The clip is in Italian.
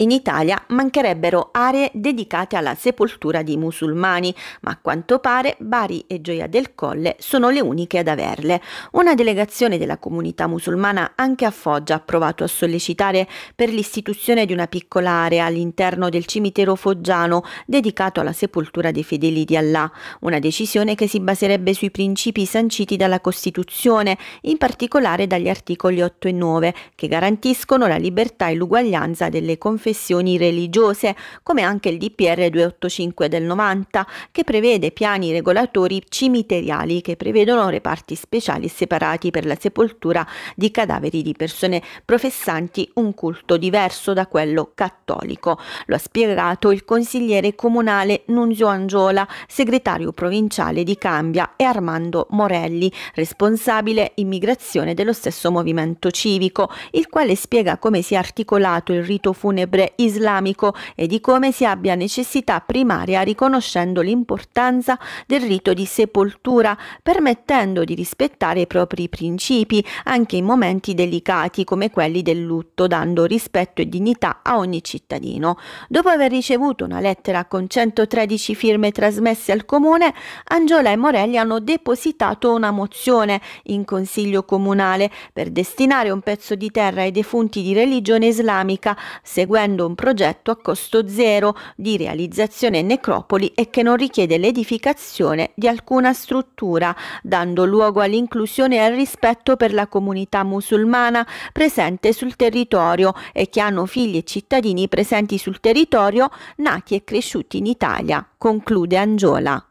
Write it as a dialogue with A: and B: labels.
A: In Italia mancherebbero aree dedicate alla sepoltura di musulmani, ma a quanto pare Bari e Gioia del Colle sono le uniche ad averle. Una delegazione della comunità musulmana anche a Foggia ha provato a sollecitare per l'istituzione di una piccola area all'interno del cimitero foggiano dedicato alla sepoltura dei fedeli di Allah, una decisione che si baserebbe sui principi sanciti dalla Costituzione, in particolare dagli articoli 8 e 9, che garantiscono la libertà e l'uguaglianza delle confessioni confessioni religiose, come anche il DPR 285 del 90, che prevede piani regolatori cimiteriali che prevedono reparti speciali separati per la sepoltura di cadaveri di persone professanti un culto diverso da quello cattolico. Lo ha spiegato il consigliere comunale Nunzio Angiola, segretario provinciale di Cambia e Armando Morelli, responsabile immigrazione dello stesso movimento civico, il quale spiega come si è articolato il rito funebre libre islamico e di come si abbia necessità primaria riconoscendo l'importanza del rito di sepoltura, permettendo di rispettare i propri principi anche in momenti delicati come quelli del lutto, dando rispetto e dignità a ogni cittadino. Dopo aver ricevuto una lettera con 113 firme trasmesse al comune, Angiola e Morelli hanno depositato una mozione in consiglio comunale per destinare un pezzo di terra ai defunti di religione islamica, seguendo seguendo un progetto a costo zero di realizzazione necropoli e che non richiede l'edificazione di alcuna struttura, dando luogo all'inclusione e al rispetto per la comunità musulmana presente sul territorio e che hanno figli e cittadini presenti sul territorio nati e cresciuti in Italia, conclude Angiola.